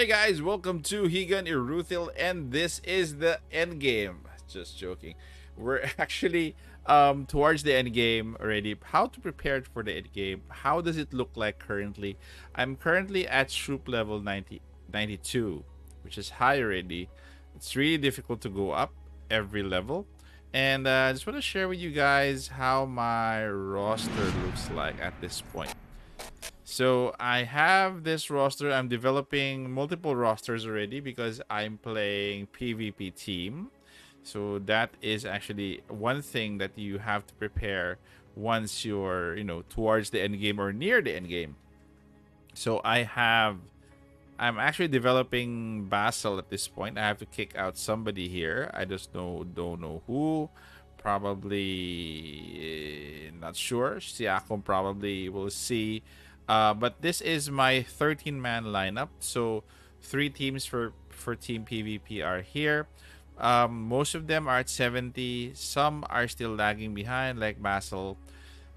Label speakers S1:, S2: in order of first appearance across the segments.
S1: Hey guys, welcome to Higan Eruthyll, and this is the end game. Just joking. We're actually um, towards the end game already. How to prepare for the end game? How does it look like currently? I'm currently at troop level 90, 92, which is high already. It's really difficult to go up every level. And uh, I just want to share with you guys how my roster looks like at this point. So I have this roster. I'm developing multiple rosters already because I'm playing PvP team. So that is actually one thing that you have to prepare once you're, you know, towards the end game or near the end game. So I have I'm actually developing Basil at this point. I have to kick out somebody here. I just know don't know who. Probably uh, not sure. Siakam probably will see uh, but this is my 13 man lineup. So three teams for for team PvP are here. Um, most of them are at 70. Some are still lagging behind, like Basil.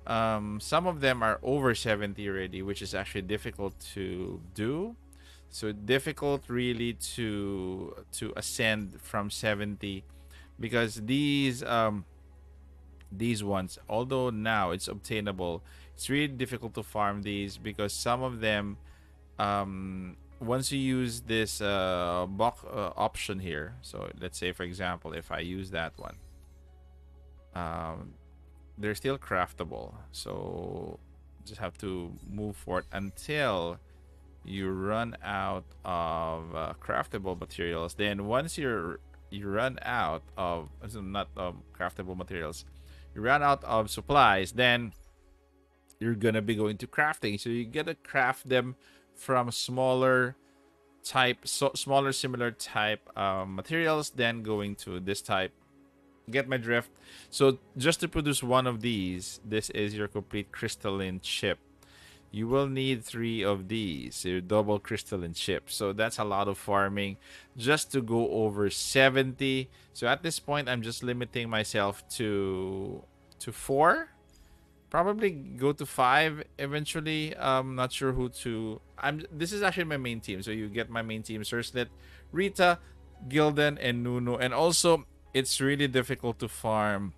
S1: Um, some of them are over 70 already, which is actually difficult to do. So difficult really to to ascend from 70 because these um, these ones, although now it's obtainable, it's really difficult to farm these because some of them um, once you use this uh, box uh, option here so let's say for example if I use that one um, they're still craftable. So just have to move forward until you run out of uh, craftable materials. Then once you're you run out of not of craftable materials you run out of supplies then you're gonna be going to crafting. So you gotta craft them from smaller type, so smaller similar type um, materials, then going to this type. Get my drift. So just to produce one of these, this is your complete crystalline chip. You will need three of these, your double crystalline chip. So that's a lot of farming just to go over 70. So at this point, I'm just limiting myself to to four probably go to five eventually. i'm not sure who to. I'm. This is actually my main team, so you get my main team: Cerslet, Rita, gilden and Nunu. And also, it's really difficult to farm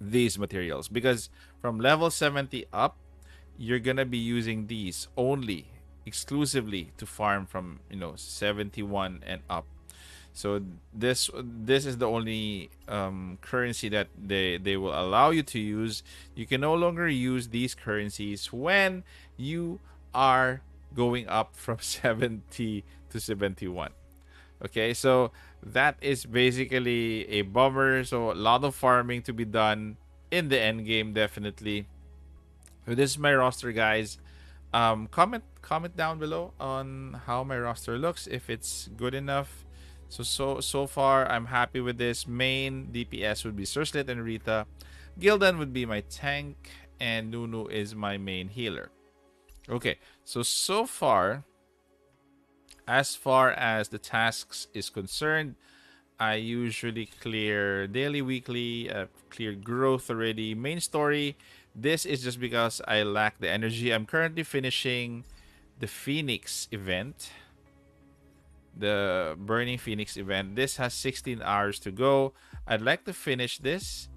S1: these materials because from level 70 up, you're gonna be using these only exclusively to farm from you know 71 and up so this this is the only um, currency that they they will allow you to use. You can no longer use these currencies when you are going up from 70 to 71. Okay, so that is basically a bummer. So a lot of farming to be done in the end game, definitely. This is my roster, guys. Um, comment comment down below on how my roster looks if it's good enough so so so far I'm happy with this. Main DPS would be Cerslet and Rita. Gildan would be my tank and Nunu is my main healer. Okay, so so far as far as the tasks is concerned, I usually clear daily, weekly, uh, clear growth already. Main story, this is just because I lack the energy. I'm currently finishing the Phoenix event the Burning Phoenix event. This has 16 hours to go. I'd like to finish this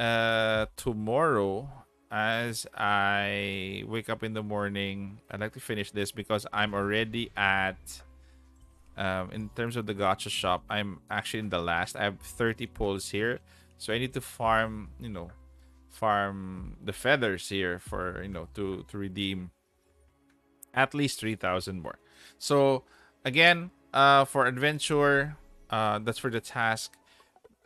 S1: uh, tomorrow as I wake up in the morning. I'd like to finish this because I'm already at, um, in terms of the gacha shop, I'm actually in the last. I have 30 pulls here. So I need to farm, you know, farm the feathers here for, you know, to, to redeem at least 3,000 more. So again, uh, for adventure, uh, that's for the task.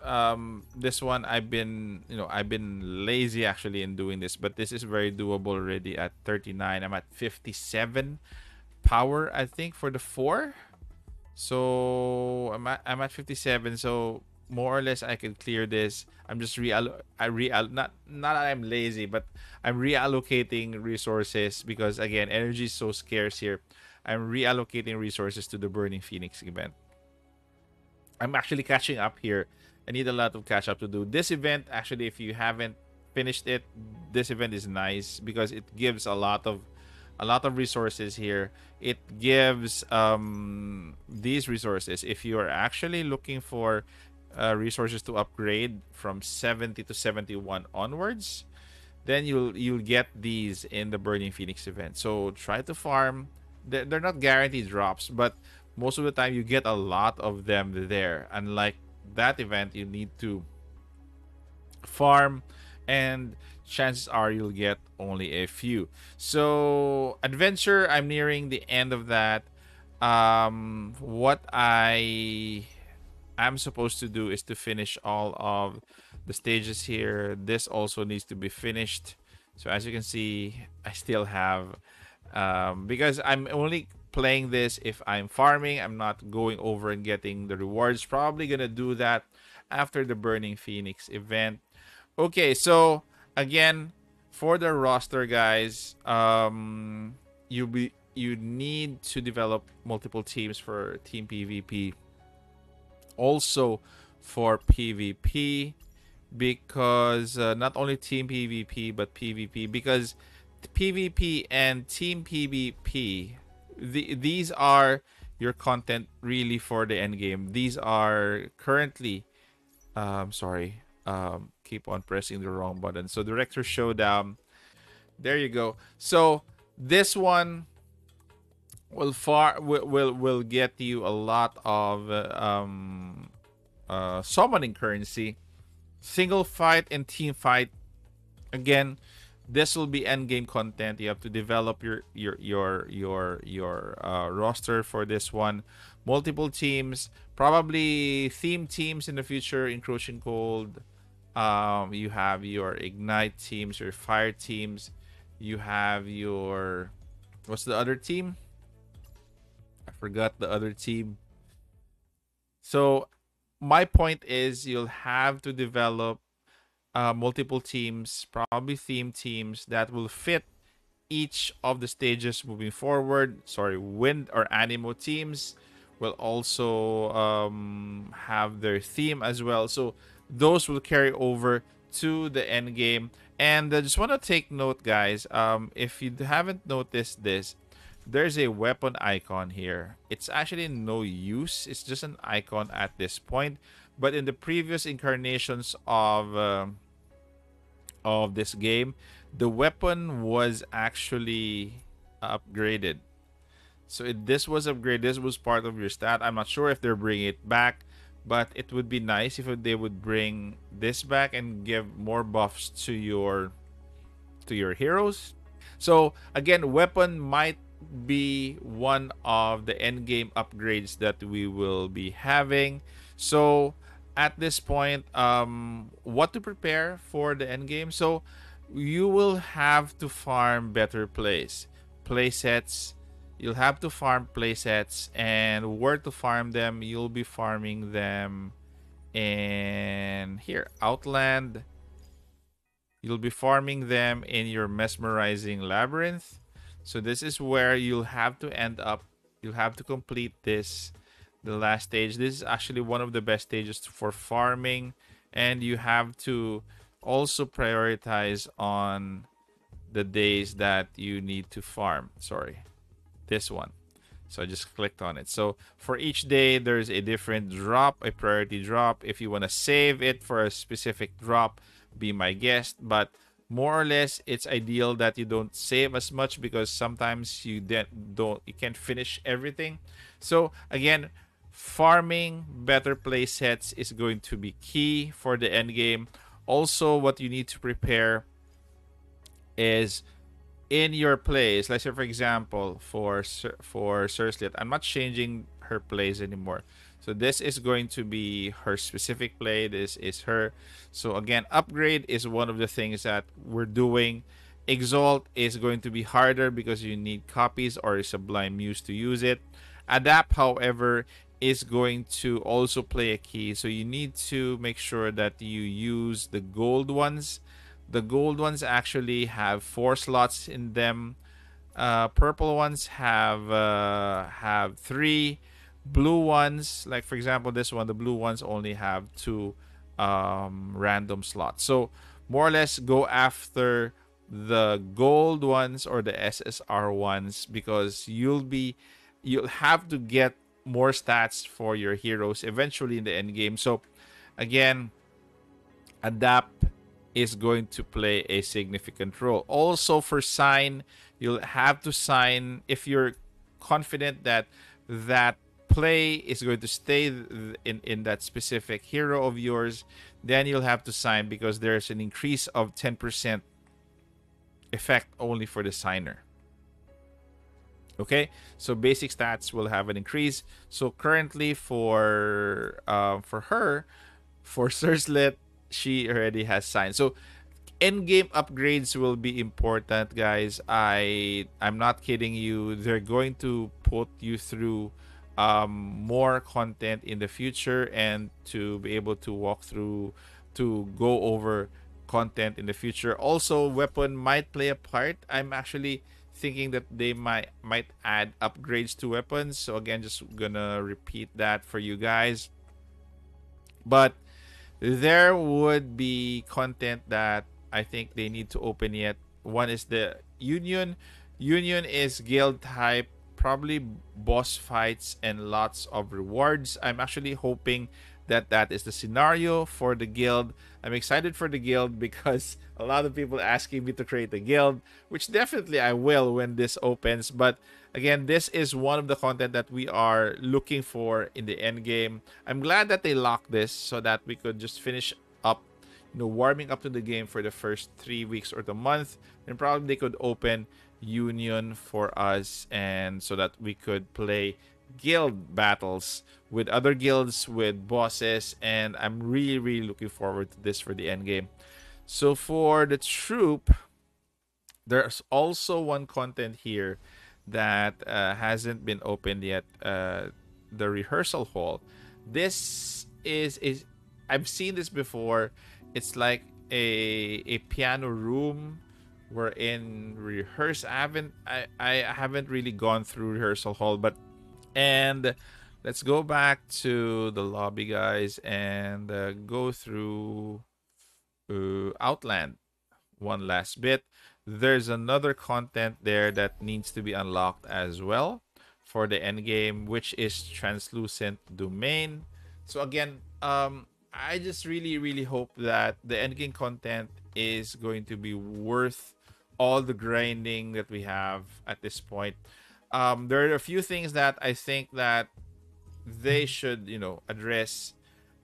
S1: Um, this one I've been, you know, I've been lazy actually in doing this, but this is very doable already at 39. I'm at 57 power, I think, for the four. So I'm at, I'm at 57. So more or less I can clear this. I'm just real I real not not that I'm lazy, but I'm reallocating resources because again energy is so scarce here. I'm reallocating resources to the Burning Phoenix event. I'm actually catching up here. I need a lot of catch up to do. This event, actually, if you haven't finished it, this event is nice because it gives a lot of a lot of resources here. It gives um, these resources if you are actually looking for uh, resources to upgrade from 70 to 71 onwards then you'll you'll get these in the burning phoenix event. So try to farm. They're, they're not guaranteed drops but most of the time you get a lot of them there. Unlike that event you need to farm and chances are you'll get only a few. So adventure i'm nearing the end of that. Um what i am supposed to do is to finish all of the stages here. This also needs to be finished. So as you can see, I still have, um, because I'm only playing this if I'm farming. I'm not going over and getting the rewards. Probably going to do that after the Burning Phoenix event. Okay, so again, for the roster, guys, um, you be you need to develop multiple teams for team PvP also for PvP because uh, not only team PvP but PvP because PvP and team PvP the, these are your content really for the end game. These are currently um sorry um keep on pressing the wrong button. So director showdown there you go. So this one will far will will, will get you a lot of uh, um uh summoning currency. Single fight and team fight. Again this will be end game content. You have to develop your your your your your uh, roster for this one. Multiple teams probably theme teams in the future encroaching cold um you have your ignite teams your fire teams. You have your what's the other team I forgot the other team. So my point is you'll have to develop uh, multiple teams, probably theme teams that will fit each of the stages moving forward. Sorry, wind or animo teams will also um, have their theme as well. So those will carry over to the end game. And I just want to take note, guys. Um, if you haven't noticed this, there's a weapon icon here. It's actually no use. It's just an icon at this point. But in the previous incarnations of uh, of this game, the weapon was actually upgraded. So it, this was upgraded. This was part of your stat. I'm not sure if they're bringing it back, but it would be nice if they would bring this back and give more buffs to your to your heroes. So again, weapon might be one of the end game upgrades that we will be having. So at this point, um, what to prepare for the end game? So you will have to farm better plays, play sets. You'll have to farm play sets, and where to farm them? You'll be farming them in here, Outland. You'll be farming them in your mesmerizing labyrinth so this is where you'll have to end up. You'll have to complete this, the last stage. This is actually one of the best stages for farming. And you have to also prioritize on the days that you need to farm. Sorry, this one. So I just clicked on it. So for each day, there's a different drop, a priority drop. If you want to save it for a specific drop, be my guest. But more or less it's ideal that you don't save as much because sometimes you don't you can't finish everything. So again farming better play sets is going to be key for the end game. Also what you need to prepare is in your plays. Let's say for example for for Cerslet I'm not changing her plays anymore so this is going to be her specific play. This is her. So again, upgrade is one of the things that we're doing. Exalt is going to be harder because you need copies or Sublime Muse to use it. Adapt, however, is going to also play a key. So you need to make sure that you use the gold ones. The gold ones actually have four slots in them. Uh, purple ones have uh, have three blue ones like for example this one the blue ones only have two um, random slots so more or less go after the gold ones or the SSR ones because you'll be you'll have to get more stats for your heroes eventually in the end game. So again, adapt is going to play a significant role. Also for sign, you'll have to sign if you're confident that that play is going to stay in in that specific hero of yours, then you'll have to sign because there's an increase of 10% effect only for the signer. Okay, so basic stats will have an increase. So currently for uh, for her, for Cerslet, she already has signed. So end game upgrades will be important, guys. I I'm not kidding you. They're going to put you through um, more content in the future and to be able to walk through to go over content in the future. Also, weapon might play a part. I'm actually thinking that they might might add upgrades to weapons. So again, just gonna repeat that for you guys. But there would be content that I think they need to open yet. One is the Union. Union is guild type, probably boss fights and lots of rewards. I'm actually hoping that that is the scenario for the guild. I'm excited for the guild because a lot of people asking me to create a guild, which definitely I will when this opens. But again, this is one of the content that we are looking for in the end game. I'm glad that they locked this so that we could just finish up, you know, warming up to the game for the first three weeks or the month, and probably they could open Union for us, and so that we could play guild battles with other guilds, with bosses, and I'm really, really looking forward to this for the end game. So for the troop, there's also one content here that uh, hasn't been opened yet. Uh, the rehearsal hall. This is is I've seen this before. It's like a a piano room we're in rehearse. I haven't I, I haven't really gone through rehearsal hall, but and let's go back to the lobby, guys, and uh, go through uh, Outland one last bit. There's another content there that needs to be unlocked as well for the end game, which is translucent domain. So again, um, I just really, really hope that the end game content is going to be worth all the grinding that we have at this point um, there are a few things that I think that they should, you know, address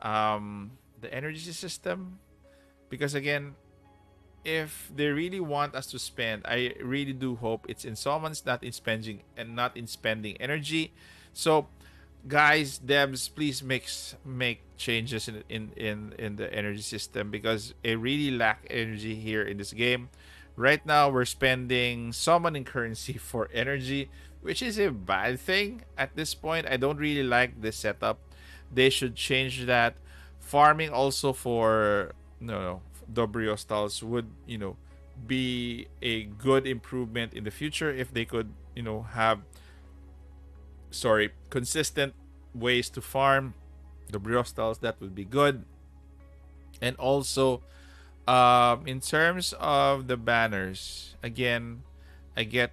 S1: um, the energy system because again, if they really want us to spend, I really do hope it's in summons, not in spending and not in spending energy. So, guys, devs, please make make changes in in in, in the energy system because it really lack energy here in this game. Right now, we're spending summoning currency for energy, which is a bad thing at this point. I don't really like this setup. They should change that. Farming also for no, no Dobriostals would you know be a good improvement in the future if they could you know have sorry consistent ways to farm the Dobriostals. That would be good. And also, um, in terms of the banners, again, I get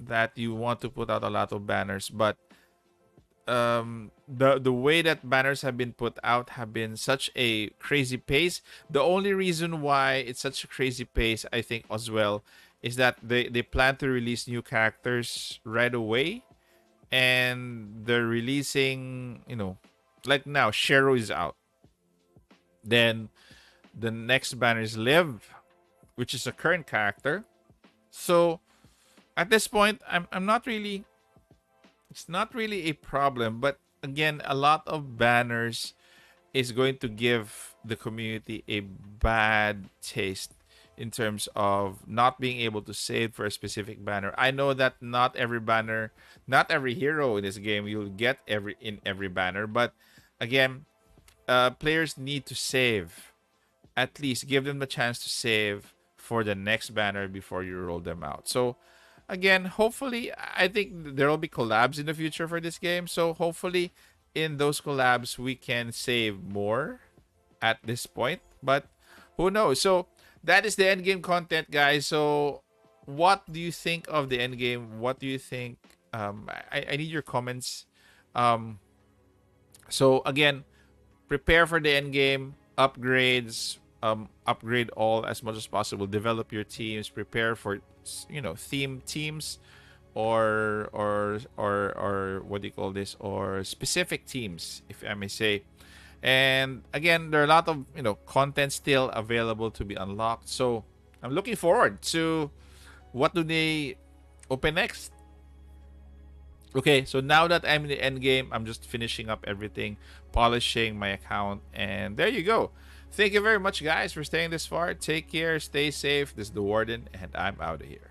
S1: that you want to put out a lot of banners, but um, the the way that banners have been put out have been such a crazy pace. The only reason why it's such a crazy pace, I think, as well, is that they they plan to release new characters right away, and they're releasing, you know, like now, Shero is out. Then the next banner is Liv, which is a current character. So at this point, I'm I'm not really it's not really a problem, but again, a lot of banners is going to give the community a bad taste in terms of not being able to save for a specific banner. I know that not every banner, not every hero in this game you'll get every in every banner, but again, uh, players need to save. At least give them the chance to save for the next banner before you roll them out. So again, hopefully, I think there will be collabs in the future for this game. So hopefully, in those collabs, we can save more at this point. But who knows? So that is the end game content, guys. So, what do you think of the end game? What do you think? Um, I, I need your comments. Um, so again, prepare for the end game upgrades. Um, upgrade all as much as possible. Develop your teams. Prepare for you know theme teams, or or or or what do you call this? Or specific teams, if I may say. And again, there are a lot of you know content still available to be unlocked. So I'm looking forward to what do they open next. Okay, so now that I'm in the end game, I'm just finishing up everything, polishing my account, and there you go. Thank you very much, guys, for staying this far. Take care, stay safe. This is the Warden, and I'm out of here.